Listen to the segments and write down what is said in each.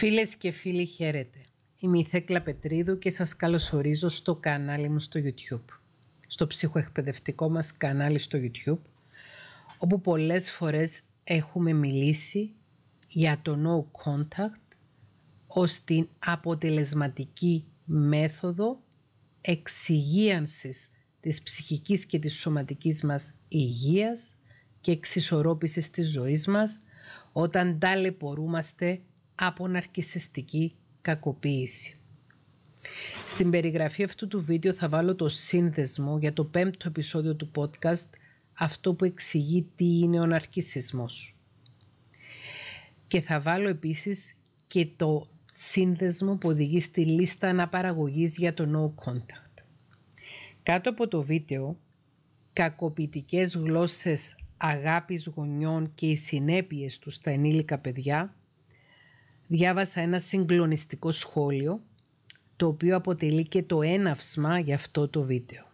Φίλες και φίλοι χαίρετε. Είμαι η Θέκλα Πετρίδου και σας καλωσορίζω στο κανάλι μου στο YouTube. Στο ψυχοεκπαιδευτικό μας κανάλι στο YouTube, όπου πολλές φορές έχουμε μιλήσει για το no contact ως την αποτελεσματική μέθοδο εξυγίανσης της ψυχικής και της σωματικής μας υγείας και εξισορρόπησης της ζωής μας όταν ταλαιπωρούμαστε από ναρκισιστική κακοποίηση. Στην περιγραφή αυτού του βίντεο θα βάλω το σύνδεσμο για το πέμπτο επεισόδιο του podcast αυτό που εξηγεί τι είναι ο ναρκισισμός. Και θα βάλω επίσης και το σύνδεσμο που οδηγεί στη λίστα αναπαραγωγής για το no contact. Κάτω από το βίντεο, κακοποιητικές γλώσσες αγάπης γονιών και οι συνέπειες τους στα ενήλικα παιδιά διάβασα ένα συγκλονιστικό σχόλιο το οποίο αποτελεί και το έναυσμα για αυτό το βίντεο.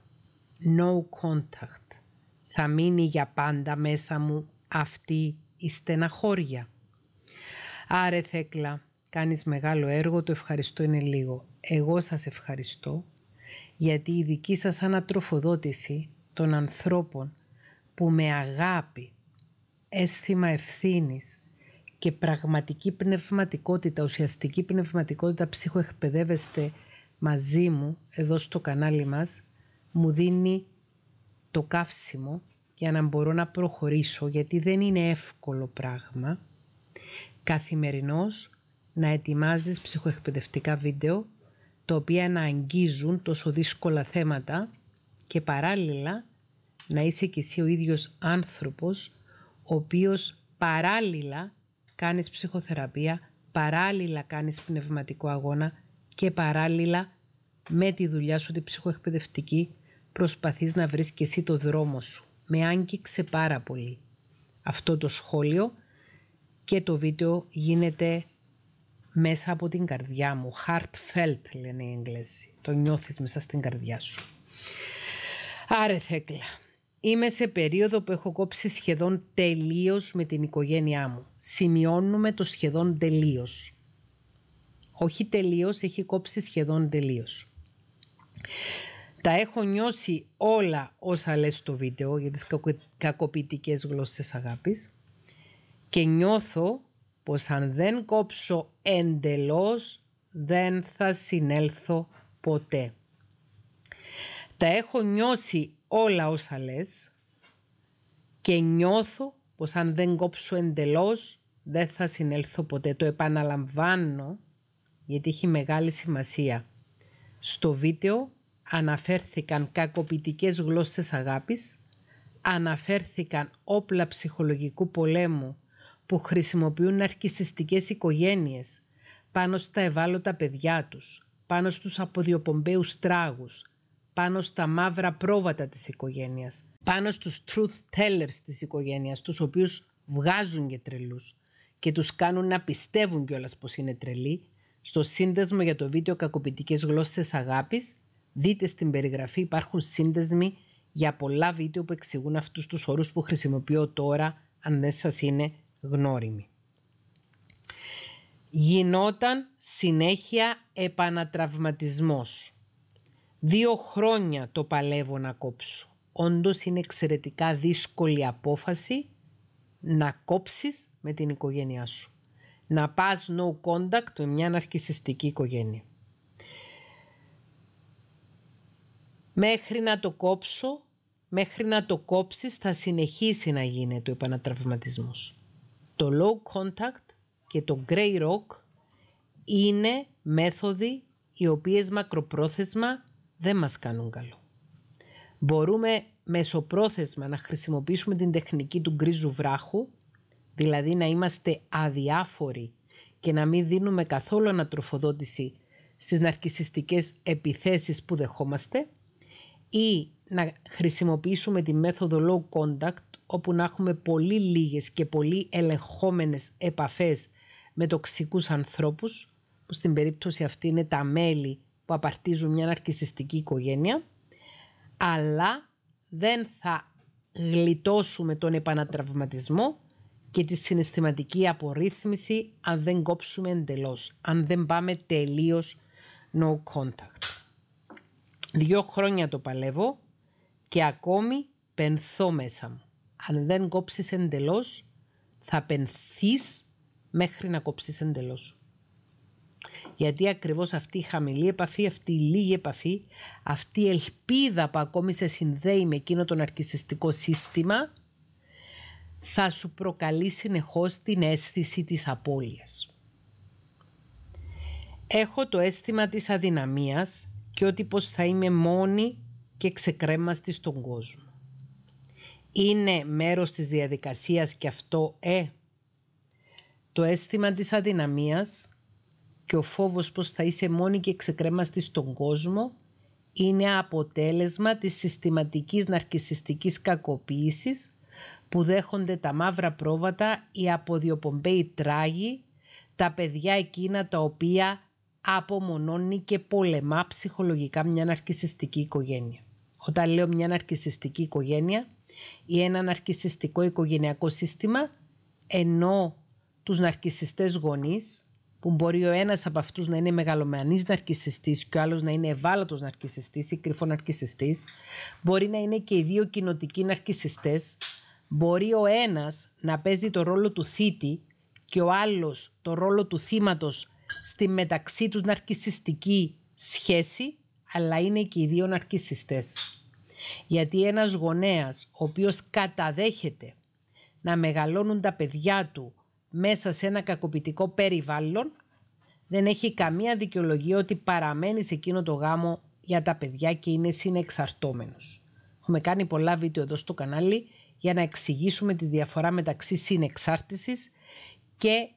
No contact. Θα μείνει για πάντα μέσα μου αυτή η στεναχώρια. Άρε Θέκλα, κάνεις μεγάλο έργο, το ευχαριστώ είναι λίγο. Εγώ σας ευχαριστώ γιατί η δική σας ανατροφοδότηση των ανθρώπων που με αγάπη, αίσθημα ευθύνης και πραγματική πνευματικότητα, ουσιαστική πνευματικότητα ψυχοεκπαιδεύεστε μαζί μου εδώ στο κανάλι μας, μου δίνει το καύσιμο για να μπορώ να προχωρήσω, γιατί δεν είναι εύκολο πράγμα καθημερινώς να ετοιμάζεις ψυχοεκπαιδευτικά βίντεο τα οποία να αγγίζουν τόσο δύσκολα θέματα και παράλληλα να είσαι κι εσύ ο ίδιος άνθρωπος ο οποίος παράλληλα κάνεις ψυχοθεραπεία, παράλληλα κάνεις πνευματικό αγώνα και παράλληλα με τη δουλειά σου τη ψυχοεκπαιδευτική προσπαθείς να βρεις και εσύ το δρόμο σου. Με άγγιξε πάρα πολύ αυτό το σχόλιο και το βίντεο γίνεται μέσα από την καρδιά μου. Heartfelt λένε οι Εγγλέζοι. Το νιώθεις μέσα στην καρδιά σου. Άρε Θέκλα, Είμαι σε περίοδο που έχω κόψει σχεδόν τελείως με την οικογένειά μου. Σημειώνουμε το σχεδόν τελείως. Όχι τελείως, έχει κόψει σχεδόν τελείως. Τα έχω νιώσει όλα όσα λες στο βίντεο για τις κακοποιητικές γλώσσες αγάπης και νιώθω πως αν δεν κόψω εντελώς δεν θα συνέλθω ποτέ. Τα έχω νιώσει όλα όσα λες και νιώθω πως αν δεν κόψω εντελώς δεν θα συνέλθω ποτέ. Το επαναλαμβάνω γιατί έχει μεγάλη σημασία. Στο βίντεο αναφέρθηκαν κακοποιητικές γλώσσες αγάπης, αναφέρθηκαν όπλα ψυχολογικού πολέμου που χρησιμοποιούν αρκισιστικές οικογένειες πάνω στα ευάλωτα παιδιά τους, πάνω στους αποδιοπομπαίους τράγους, πάνω στα μαύρα πρόβατα της οικογένειας, πάνω στους truth tellers της οικογένειας, τους οποίους βγάζουν και τρελούς και τους κάνουν να πιστεύουν κιόλας πως είναι τρελοί, στο σύνδεσμο για το βίντεο «Κακοποιητικές γλώσσες αγάπης» δείτε στην περιγραφή υπάρχουν σύνδεσμοι για πολλά βίντεο που εξηγούν αυτούς τους όρους που χρησιμοποιώ τώρα αν δεν σας είναι γνώριμοι. Γινόταν συνέχεια επανατραυματισμός. Δύο χρόνια το παλεύω να κόψω. Όντως είναι εξαιρετικά δύσκολη απόφαση να κόψεις με την οικογένειά σου. Να πας no contact με μια αναρκισιστική οικογένεια. Μέχρι να το κόψω, μέχρι να το κόψεις θα συνεχίσει να γίνεται ο επανατραυματισμός. Το low contact και το grey rock είναι μέθοδοι οι οποίες μακροπρόθεσμα δεν μας κάνουν καλό. Μπορούμε μεσοπρόθεσμα να χρησιμοποιήσουμε την τεχνική του γκρίζου βράχου, δηλαδή να είμαστε αδιάφοροι και να μην δίνουμε καθόλου ανατροφοδότηση στις ναρκισιστικές επιθέσεις που δεχόμαστε ή να χρησιμοποιήσουμε τη μέθοδο low contact όπου να έχουμε πολύ λίγες και πολύ ελεγχόμενες επαφές με τοξικούς ανθρώπους που στην περίπτωση αυτή είναι τα μέλη που απαρτίζουν μια ναρκισιστική οικογένεια, αλλά δεν θα γλιτώσουμε τον επανατραυματισμό και τη συναισθηματική απορρίθμιση αν δεν κόψουμε εντελώς, αν δεν πάμε τελείως no contact. Δύο χρόνια το παλεύω και ακόμη πενθώ μέσα μου. Αν δεν κόψεις εντελώς, θα πενθείς μέχρι να κόψεις εντελώς. Γιατί ακριβώς αυτή η χαμηλή επαφή, αυτή η λίγη επαφή, αυτή η ελπίδα που ακόμη σε συνδέει με εκείνο το ναρκισιστικό σύστημα, θα σου προκαλεί συνεχώς την αίσθηση της απώλειας. Έχω το αίσθημα της αδυναμίας και ότι πως θα είμαι μόνη και ξεκρέμαστη στον κόσμο. Είναι μέρος της διαδικασίας και αυτό ε; Το αίσθημα της αδυναμίας και ο φόβος πως θα είσαι μόνη και ξεκρέμαστη στον κόσμο είναι αποτέλεσμα της συστηματικής ναρκισιστικής κακοποίησης που δέχονται τα μαύρα πρόβατα, οι αποδιοπομπαίοι τράγοι, τα παιδιά εκείνα τα οποία απομονώνει και πολεμά ψυχολογικά μια ναρκισιστική οικογένεια. Όταν λέω μια ναρκισιστική οικογένεια ή ένα ναρκισιστικό οικογενειακό σύστημα, ενώ τους ναρκισιστές γονείς, που μπορεί ο ένας από αυτούς να είναι μεγαλομανής ναρκισιστής και ο άλλος να είναι ευάλωτος ναρκισιστής ή κρυφό ναρκισιστής, μπορεί να είναι και οι δύο κοινοτικοί ναρκισιστές, μπορεί ο ένας να παίζει το ρόλο του θήτη και ο άλλος το ρόλο του θύματος στη μεταξύ τους ναρκισιστική σχέση, αλλά είναι και οι δύο ναρκισιστές. Γιατί ένας γονέας ο οποίος καταδέχεται να μεγαλώνουν τα παιδιά του μέσα σε ένα κακοποιητικό περιβάλλον, δεν έχει καμία δικαιολογία ότι παραμένει σε εκείνο το γάμο για τα παιδιά και είναι συνεξαρτώμενος. Έχουμε κάνει πολλά βίντεο εδώ στο κανάλι για να εξηγήσουμε τη διαφορά μεταξύ συνεξάρτησης και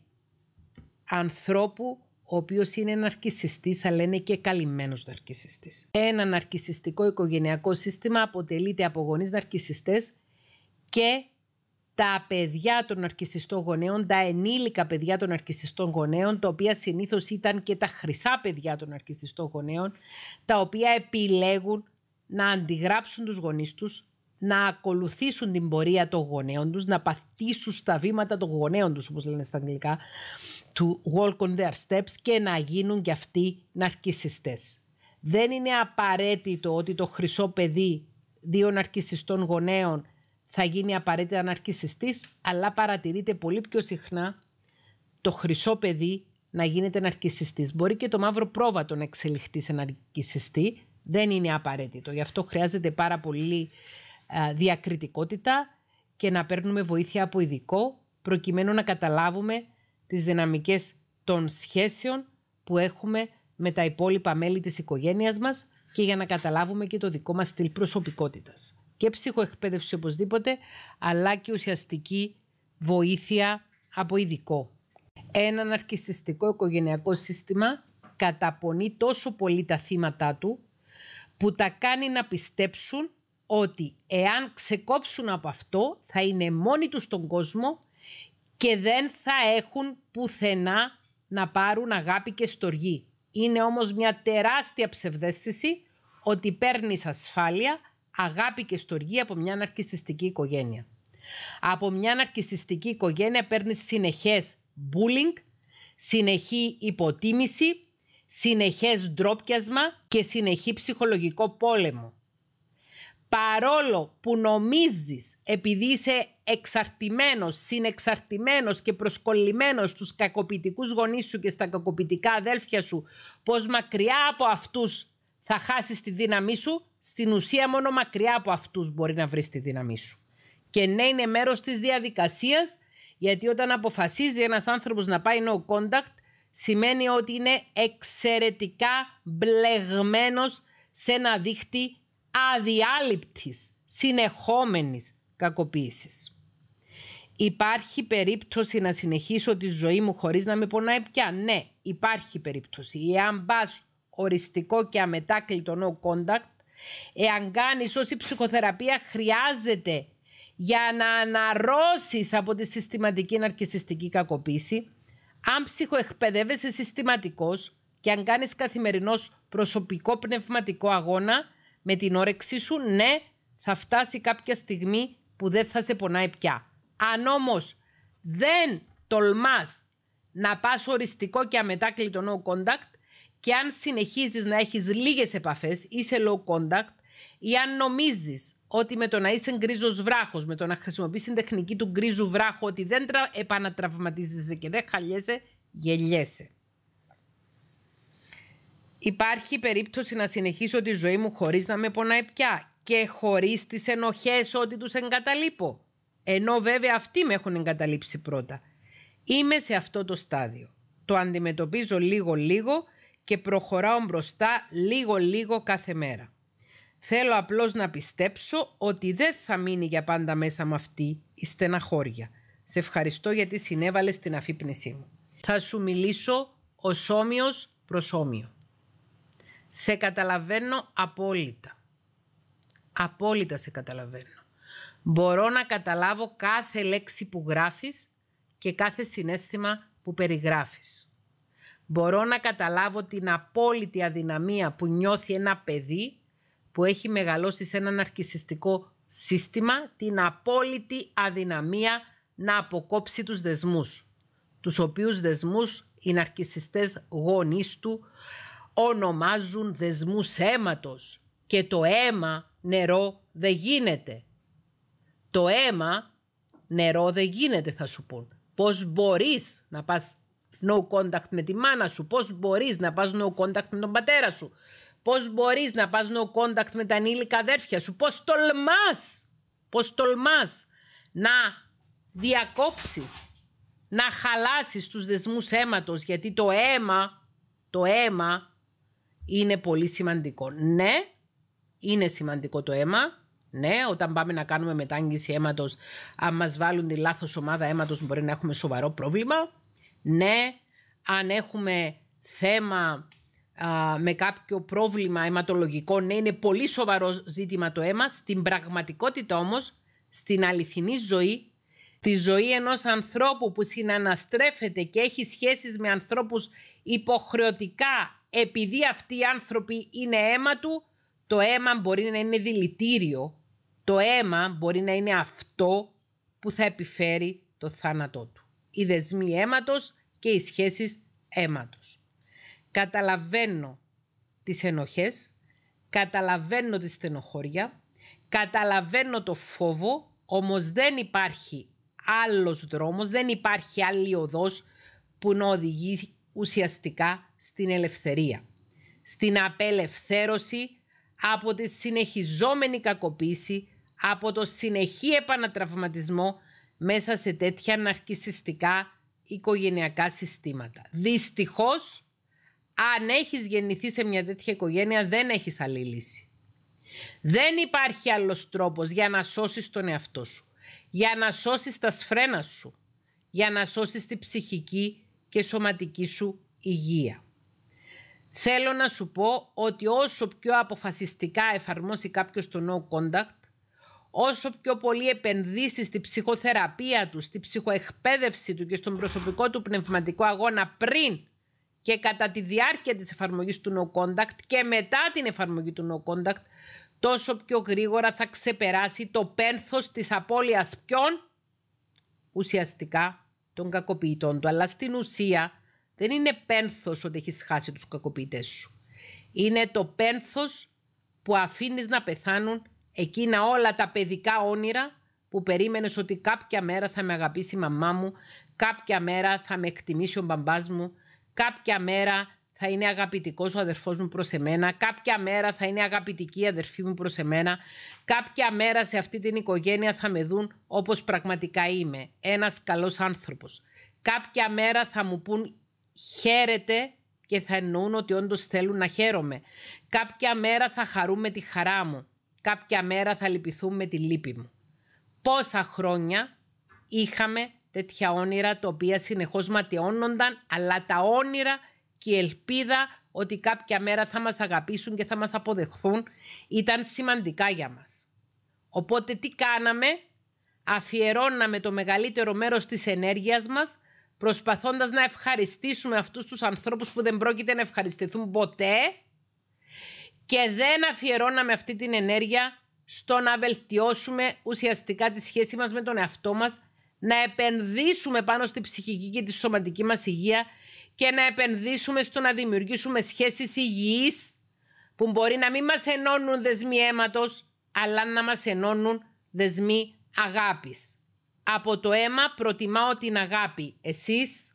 ανθρώπου ο οποίος είναι ναρκισιστής, αλλά είναι και καλυμμένος ναρκισιστής. Ένα ναρκισιστικό οικογενειακό σύστημα αποτελείται από γονείς ναρκισιστές και τα παιδιά των ναρκισιστών γονέων, τα ενήλικα παιδιά των ναρκισιστών γονέων, τα οποία συνήθως ήταν και τα χρυσά παιδιά των ναρκισιστών γονέων, τα οποία επιλέγουν να αντιγράψουν τους γονείς τους, να ακολουθήσουν την πορεία των γονέων τους, να παθήσουν στα βήματα των γονέων τους, όπως λένε στα αγγλικά, to walk on their steps και να γίνουν κι αυτοί ναρκισιστές. Δεν είναι απαραίτητο ότι το χρυσό παιδί δύο ναρκισιστών γονέων θα γίνει απαραίτητα ναρκισιστής, αλλά παρατηρείται πολύ πιο συχνά το χρυσό παιδί να γίνεται ναρκισιστής. Μπορεί και το μαύρο πρόβατο να εξελιχθεί σε ναρκισιστή, δεν είναι απαραίτητο. Γι' αυτό χρειάζεται πάρα πολύ διακριτικότητα και να παίρνουμε βοήθεια από ειδικό προκειμένου να καταλάβουμε τις δυναμικές των σχέσεων που έχουμε με τα υπόλοιπα μέλη της οικογένειας μας και για να καταλάβουμε και το δικό μας στυλ προσωπικότητας. Και ψυχοεκπαίδευση οπωσδήποτε, αλλά και ουσιαστική βοήθεια από ειδικό. Ένα ναρκιστικό οικογενειακό σύστημα καταπονεί τόσο πολύ τα θύματα του που τα κάνει να πιστέψουν ότι εάν ξεκόψουν από αυτό θα είναι μόνοι τους στον κόσμο και δεν θα έχουν πουθενά να πάρουν αγάπη και στοργή. Είναι όμως μια τεράστια ψευδέστηση ότι παίρνεις ασφάλεια, αγάπη και στοργή από μια ναρκισιστική οικογένεια. Από μια ναρκισιστική οικογένεια παίρνεις συνεχές bullying, συνεχή υποτίμηση, συνεχές ντρόπιασμα και συνεχή ψυχολογικό πόλεμο παρόλο που νομίζεις επειδή είσαι εξαρτημένος, συνεξαρτημένος και προσκολλημένος στους κακοποιητικούς γονείς σου και στα κακοποιητικά αδέλφια σου, πως μακριά από αυτούς θα χάσεις τη δύναμή σου, στην ουσία μόνο μακριά από αυτούς μπορεί να βρεις τη δύναμή σου. Και ναι είναι μέρος της διαδικασίας, γιατί όταν αποφασίζει ένας άνθρωπος να πάει no contact, σημαίνει ότι είναι εξαιρετικά μπλεγμένος σε ένα δίχτυ αδιάλειπτης, συνεχόμενης κακοποίησης. Υπάρχει περίπτωση να συνεχίσω τη ζωή μου χωρίς να με πονάει πια; Ναι, υπάρχει περίπτωση. Εάν πας οριστικό και αμετάκλητο no contact, εάν κάνεις όση ψυχοθεραπεία χρειάζεται για να αναρρώσεις από τη συστηματική ναρκισιστική κακοποίηση, αν ψυχοεκπαιδεύεσαι συστηματικός και αν κάνεις καθημερινός προσωπικό πνευματικό αγώνα, με την όρεξή σου, ναι, θα φτάσει κάποια στιγμή που δεν θα σε πονάει πια. Αν όμως δεν τολμάς να πας οριστικό και αμετάκλητο no contact και αν συνεχίζεις να έχεις λίγες επαφές, είσαι low contact ή αν νομίζεις ότι με το να είσαι γκρίζος βράχος, με το να χρησιμοποιείς την τεχνική του γκρίζου βράχου, ότι δεν τρα... επανατραυματίζεσαι και δεν χαλιέσαι, γελιέσαι. Υπάρχει περίπτωση να συνεχίσω τη ζωή μου χωρίς να με πονάει πια και χωρίς τις ενοχές ότι τους εγκαταλείπω. Ενώ βέβαια αυτοί με έχουν εγκαταλείψει πρώτα. Είμαι σε αυτό το στάδιο. Το αντιμετωπίζω λίγο-λίγο και προχωράω μπροστά λίγο-λίγο κάθε μέρα. Θέλω απλώς να πιστέψω ότι δεν θα μείνει για πάντα μέσα με αυτή η στεναχώρια. Σε ευχαριστώ γιατί συνέβαλες στην αφύπνισή μου. Θα σου μιλήσω ως όμοιος προς όμοιο. Σε καταλαβαίνω απόλυτα. Απόλυτα σε καταλαβαίνω. Μπορώ να καταλάβω κάθε λέξη που γράφεις και κάθε συνέστημα που περιγράφεις. Μπορώ να καταλάβω την απόλυτη αδυναμία που νιώθει ένα παιδί που έχει μεγαλώσει σε ένα ναρκισιστικό σύστημα, την απόλυτη αδυναμία να αποκόψει τους δεσμούς. Τους οποίους δεσμούς οι ναρκισιστές γονείς του ονομάζουν δεσμούς αίματος και το αίμα νερό δεν γίνεται. Το αίμα νερό δεν γίνεται θα σου πούν. Πώς μπορείς να πας no contact με τη μάνα σου, πώς μπορείς να πας no contact με τον πατέρα σου, πώς μπορείς να πας no contact με τα ανήλικα αδέρφια σου, πώς τολμάς, πώς τολμάς να διακόψεις, να χαλάσεις τους δεσμούς αίματος, γιατί το αίμα, το αίμα είναι πολύ σημαντικό. Ναι, είναι σημαντικό το αίμα, ναι, όταν πάμε να κάνουμε μετάγγιση αίματος, αν μας βάλουν τη λάθος ομάδα αίματος μπορεί να έχουμε σοβαρό πρόβλημα. Ναι, αν έχουμε θέμα με κάποιο πρόβλημα αιματολογικό, ναι, είναι πολύ σοβαρό ζήτημα το αίμα. Στην πραγματικότητα όμως, στην αληθινή ζωή, τη ζωή ενός ανθρώπου που συναναστρέφεται και έχει σχέσεις με ανθρώπους υποχρεωτικά επειδή αυτοί οι άνθρωποι είναι αίμα του, το αίμα μπορεί να είναι δηλητήριο. Το αίμα μπορεί να είναι αυτό που θα επιφέρει το θάνατό του. Οι δεσμοί αίματος και οι σχέσεις αίματος. Καταλαβαίνω τις ενοχές, καταλαβαίνω τη στενοχώρια, καταλαβαίνω το φόβο, όμως δεν υπάρχει άλλος δρόμος, δεν υπάρχει άλλη οδός που να οδηγεί ουσιαστικά στην ελευθερία. Στην απελευθέρωση από τη συνεχιζόμενη κακοποίηση, από το συνεχή επανατραυματισμό μέσα σε τέτοια ναρκισιστικά οικογενειακά συστήματα. Δυστυχώς, αν έχεις γεννηθεί σε μια τέτοια οικογένεια, δεν έχεις άλλη λύση. Δεν υπάρχει άλλος τρόπος για να σώσεις τον εαυτό σου, για να σώσεις τα σφρένα σου, για να σώσεις τη ψυχική και σωματική σου υγεία. Θέλω να σου πω ότι όσο πιο αποφασιστικά εφαρμόσει κάποιος το no contact, όσο πιο πολύ επενδύσεις στη ψυχοθεραπεία τους, στη ψυχοεκπαίδευση του και στον προσωπικό του πνευματικό αγώνα πριν και κατά τη διάρκεια της εφαρμογής του no contact και μετά την εφαρμογή του no contact, τόσο πιο γρήγορα θα ξεπεράσει το πένθος της απώλειας ποιον; Ουσιαστικά των κακοποιητών του. Αλλά στην ουσία δεν είναι πένθος ότι έχεις χάσει τους κακοποιητές σου. Είναι το πένθος που αφήνεις να πεθάνουν εκείνα όλα τα παιδικά όνειρα που περίμενες ότι κάποια μέρα θα με αγαπήσει η μαμά μου, κάποια μέρα θα με εκτιμήσει ο μπαμπάς μου, κάποια μέρα θα είναι αγαπητικός ο αδερφός μου προς εμένα, κάποια μέρα θα είναι αγαπητική η αδερφή μου προς εμένα, κάποια μέρα σε αυτή την οικογένεια θα με δουν όπως πραγματικά είμαι, ένας καλός άνθρωπος. Κάποια μέρα θα μου πούν χαίρετε και θα εννοούν ότι όντως θέλουν να χαίρομαι. Κάποια μέρα θα χαρούμε τη χαρά μου. Κάποια μέρα θα λυπηθούν με τη λύπη μου. Πόσα χρόνια είχαμε τέτοια όνειρα τα οποία συνεχώς ματαιώνονταν, αλλά τα όνειρα και η ελπίδα ότι κάποια μέρα θα μας αγαπήσουν και θα μας αποδεχθούν ήταν σημαντικά για μας. Οπότε τι κάναμε, αφιερώναμε το μεγαλύτερο μέρος της ενέργειας μας προσπαθώντας να ευχαριστήσουμε αυτούς τους ανθρώπους που δεν πρόκειται να ευχαριστηθούν ποτέ και δεν αφιερώναμε αυτή την ενέργεια στο να βελτιώσουμε ουσιαστικά τη σχέση μας με τον εαυτό μας να επενδύσουμε πάνω στη ψυχική και τη σωματική μας υγεία και να επενδύσουμε στο να δημιουργήσουμε σχέσεις υγιείς που μπορεί να μην μας ενώνουν δεσμοί αίματος, αλλά να μας ενώνουν δεσμοί αγάπης. Από το αίμα προτιμάω την αγάπη. Εσείς.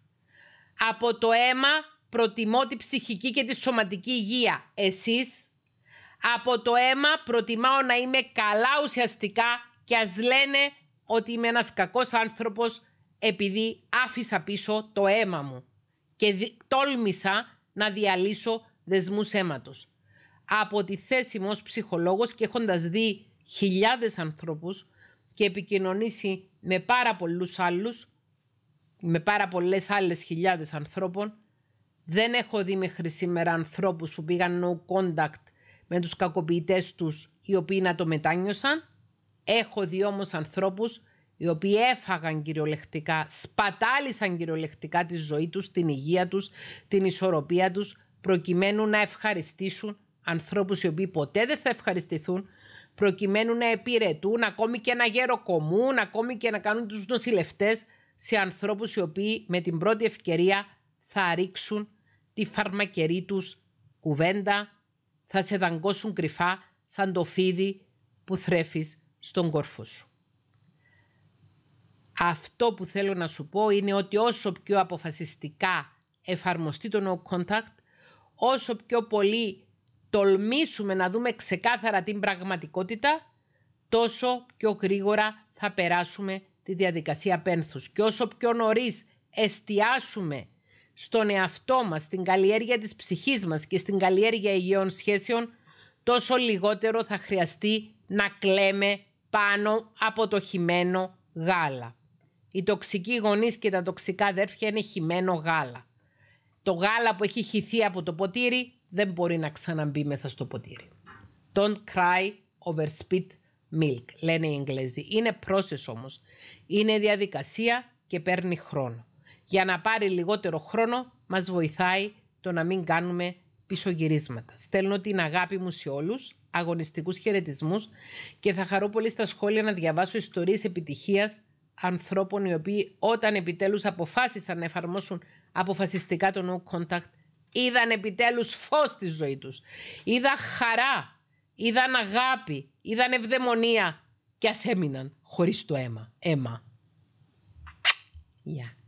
Από το αίμα προτιμώ τη ψυχική και τη σωματική υγεία. Εσείς. Από το αίμα προτιμάω να είμαι καλά ουσιαστικά και ας λένε ότι είμαι ένας κακός άνθρωπος επειδή άφησα πίσω το αίμα μου και τόλμησα να διαλύσω δεσμούς αίματος. Από τη θέση μου ως ψυχολόγος και έχοντας δει χιλιάδες ανθρώπους και επικοινωνήσει με πάρα πολλούς άλλους, με πάρα πολλές άλλες χιλιάδες ανθρώπων, δεν έχω δει μέχρι σήμερα ανθρώπους που πήγαν no contact με τους κακοποιητές τους οι οποίοι να το μετάνιωσαν. Έχω δει όμως ανθρώπους οι οποίοι έφαγαν κυριολεκτικά, σπατάλησαν κυριολεκτικά τη ζωή τους, την υγεία τους, την ισορροπία τους, προκειμένου να ευχαριστήσουν ανθρώπους οι οποίοι ποτέ δεν θα ευχαριστηθούν, προκειμένου να επιρετούν ακόμη και να γεροκομούν, ακόμη και να κάνουν τους νοσηλευτές σε ανθρώπους οι οποίοι με την πρώτη ευκαιρία θα ρίξουν τη φαρμακερή τους κουβέντα, θα σε δαγκώσουν κρυφά σαν το φίδι που θρέφεις στον κόρφο σου. Αυτό που θέλω να σου πω είναι ότι όσο πιο αποφασιστικά εφαρμοστεί το no contact, όσο πιο πολύ τολμήσουμε να δούμε ξεκάθαρα την πραγματικότητα, τόσο πιο γρήγορα θα περάσουμε τη διαδικασία πένθους. Και όσο πιο νωρίς εστιάσουμε στον εαυτό μας, στην καλλιέργεια της ψυχής μας και στην καλλιέργεια υγιών σχέσεων, τόσο λιγότερο θα χρειαστεί να κλαίμε πάνω από το χυμένο γάλα. Οι τοξικοί γονείς και τα τοξικά αδέρφια είναι χυμένο γάλα. Το γάλα που έχει χυθεί από το ποτήρι δεν μπορεί να ξαναμπεί μέσα στο ποτήρι. Don't cry over spit milk, λένε οι Εγγλέζοι. Είναι process όμως. Είναι διαδικασία και παίρνει χρόνο. Για να πάρει λιγότερο χρόνο μας βοηθάει το να μην κάνουμε πίσω γυρίσματα. Στέλνω την αγάπη μου σε όλους, αγωνιστικούς χαιρετισμούς και θα χαρώ πολύ στα σχόλια να διαβάσω ιστορίες επιτυχίας ανθρώπων οι οποίοι όταν επιτέλους αποφάσισαν να εφαρμόσουν αποφασιστικά το no contact είδαν επιτέλους φως στη ζωή τους. Είδαν χαρά, είδαν αγάπη, είδαν ευδαιμονία και ας έμειναν χωρίς το αίμα. Αίμα. Yeah.